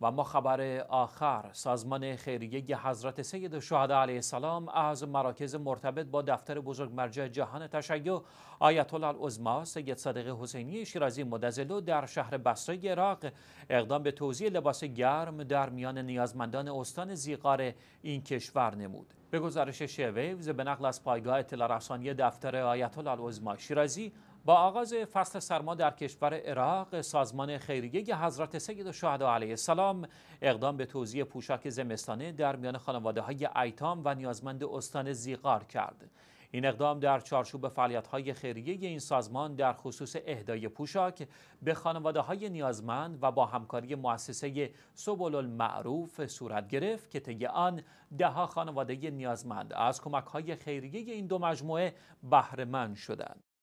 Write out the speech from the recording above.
و ما خبر آخر سازمان خیریه حضرت سید الشهدا علیه السلام از مراکز مرتبط با دفتر بزرگ مرجع جهان تشیع آیت الله العظما سید صادق حسینی شیرازی مدزلو در شهر بصره عراق اقدام به توزیع لباس گرم در میان نیازمندان استان زیقار این کشور نمود. به گزارش شیویوز به نقل از پایگاه اطلاع رسانی دفتر آیت الله شیرازی با آغاز فصل سرما در کشور عراق سازمان خیریه حضرت سید الشهدا علیه السلام اقدام به توزیع پوشاک زمستانه در میان خانواده های ایتام و نیازمند استان زیقار کرد. این اقدام در چارچوب فعالیت های خیریه این سازمان در خصوص اهدای پوشاک به خانواده های نیازمند و با همکاری مؤسسه سبل المعروف صورت گرفت که طی آن دهها خانواده نیازمند از کمک های خیریه این دو مجموعه بهره مند شدند.